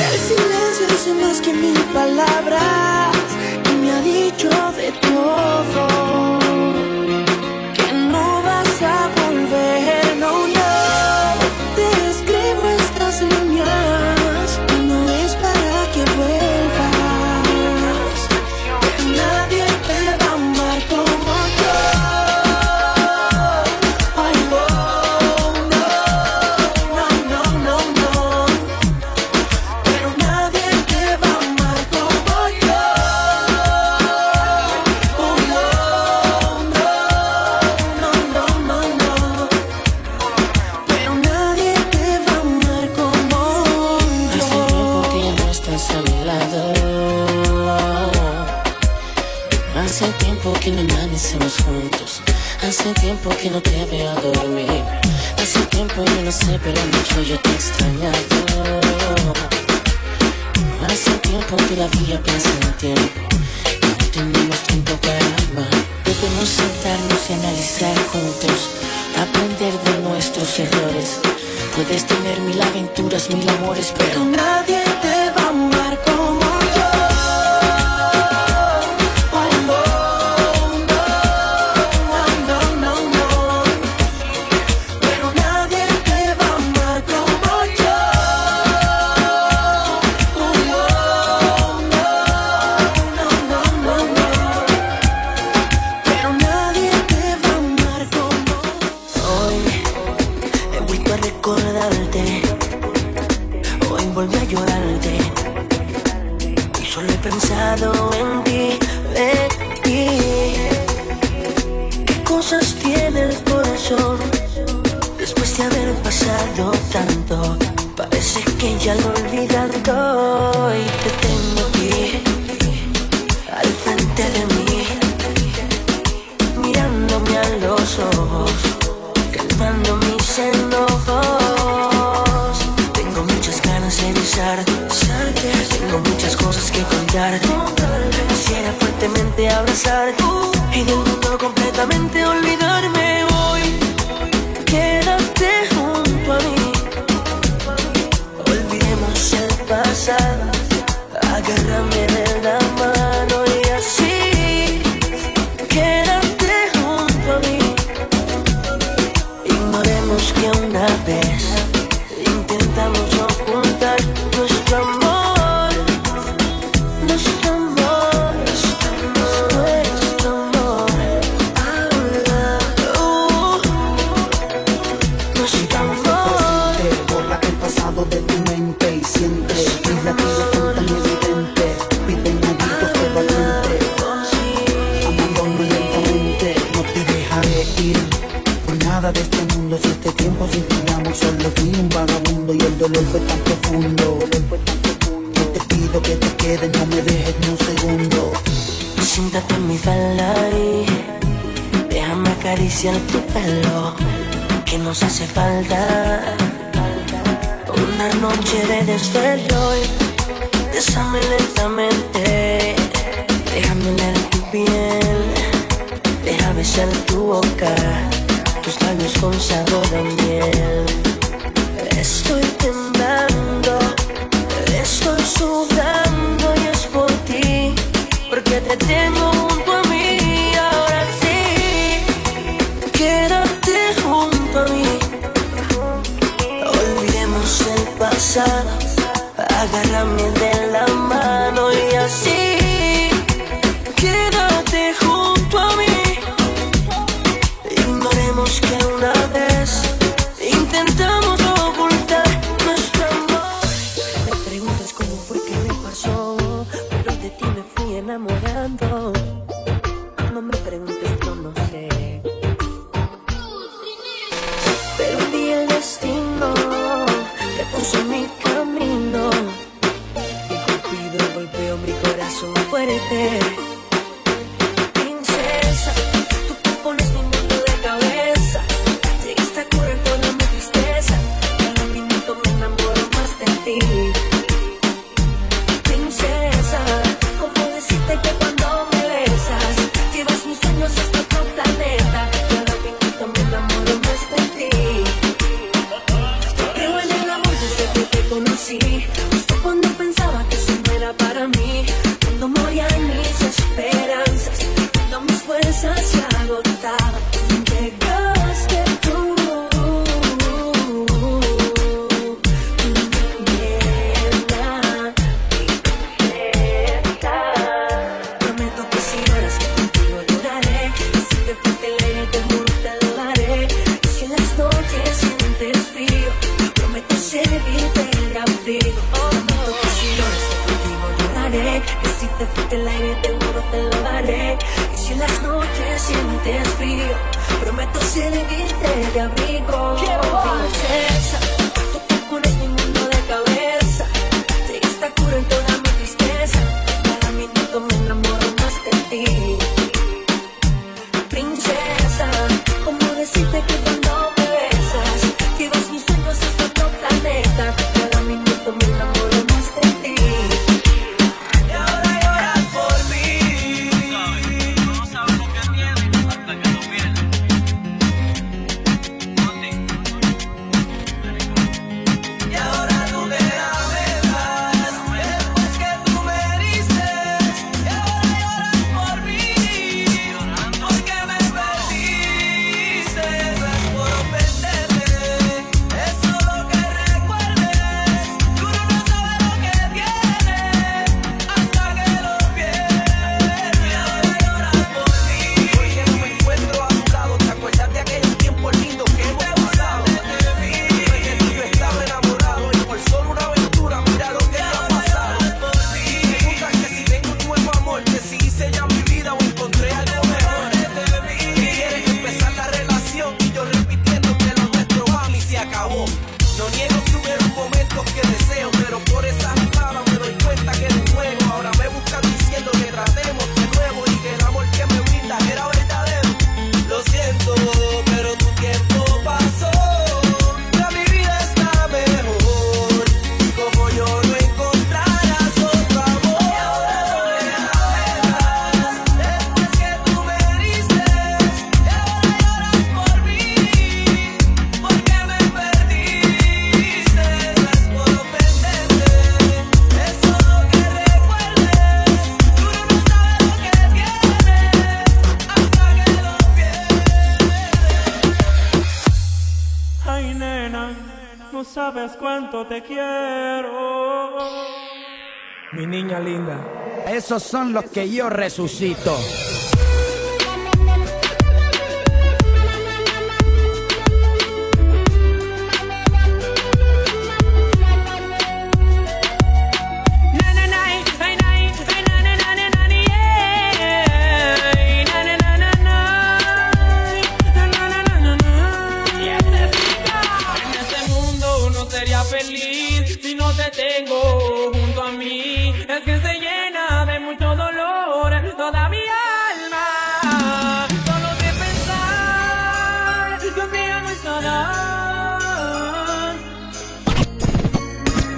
El silencio dice más que mil palabras y me ha dicho de todo. Hace tiempo yo no sé, pero mucho yo te he extrañado. Hace tiempo todavía pienso en tiempo. No tenemos tiempo para amar. Debemos sentarnos y analizar juntos. Aprender de nuestros errores. Puedes tener mil aventuras, mil amores, pero nadie tu pelo que nos hace falta. Una noche de desvelo y besame lentamente déjame leer tu piel déjame besar tu boca tus labios con sabor a miel. Estoy temblando estoy sudando y es por ti porque te tengo junto a mí. Olvidemos el pasado, agárrame de la mano y así queda. cuánto te quiero. Mi niña linda. Esos son los que yo resucito.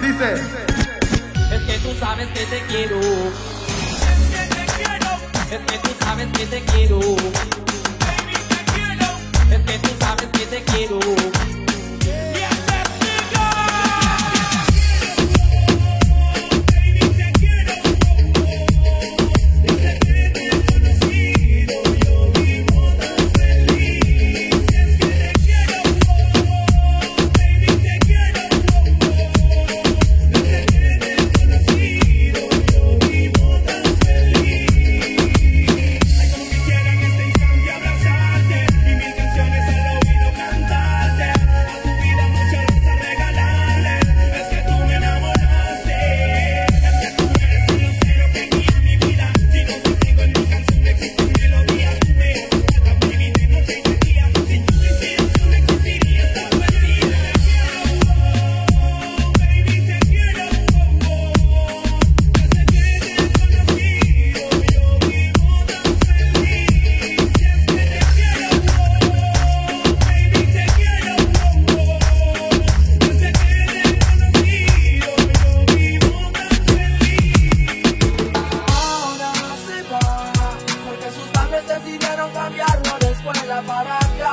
Dice. Es que tú sabes que te quiero. Es que te quiero. Es que tú sabes que te quiero. Baby, te quiero. Es que tú sabes que te quiero.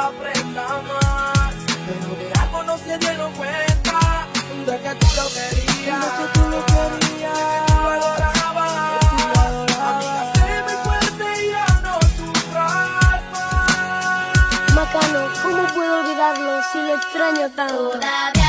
aprenda más. Pero de algo no se dieron de que tú lo querías. De que tú lo querías. ¿Cómo puedo olvidarlo si lo extraño tanto?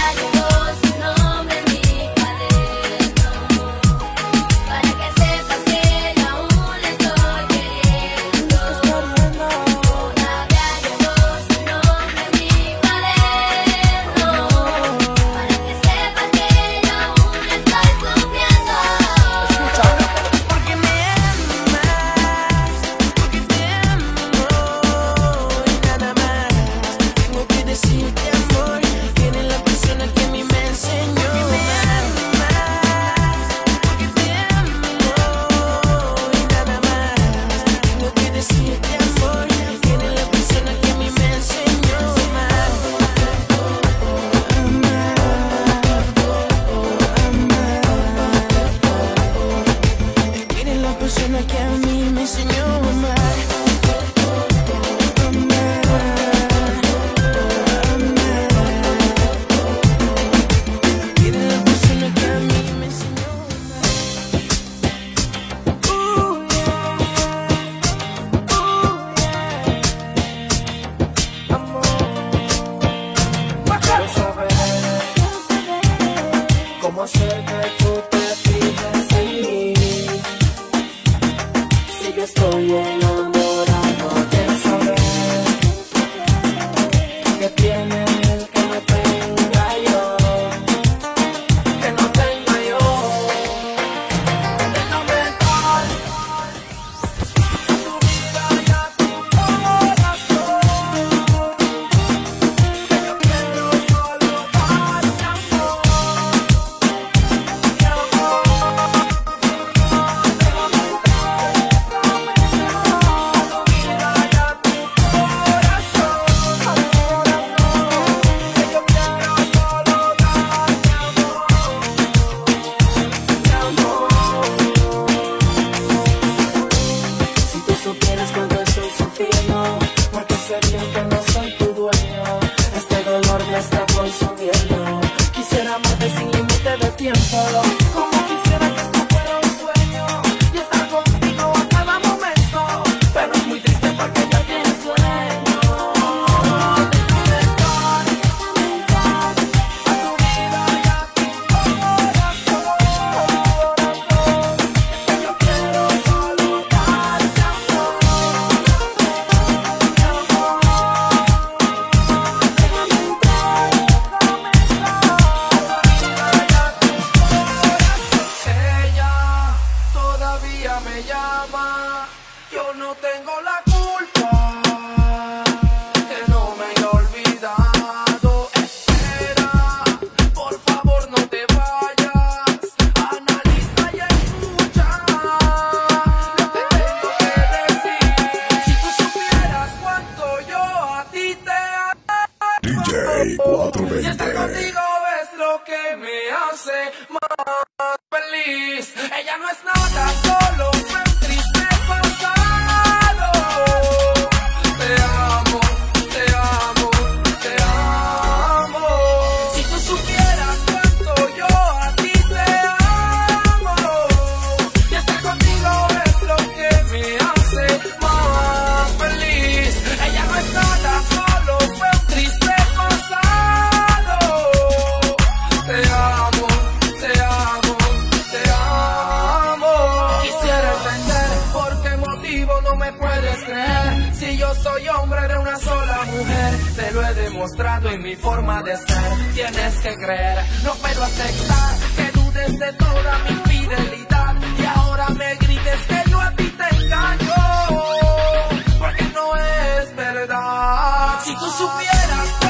mi forma de ser. Tienes que creer, no puedo aceptar que dudes de toda mi fidelidad. Y ahora me grites que yo a ti te engaño, porque no es verdad. Si tú supieras.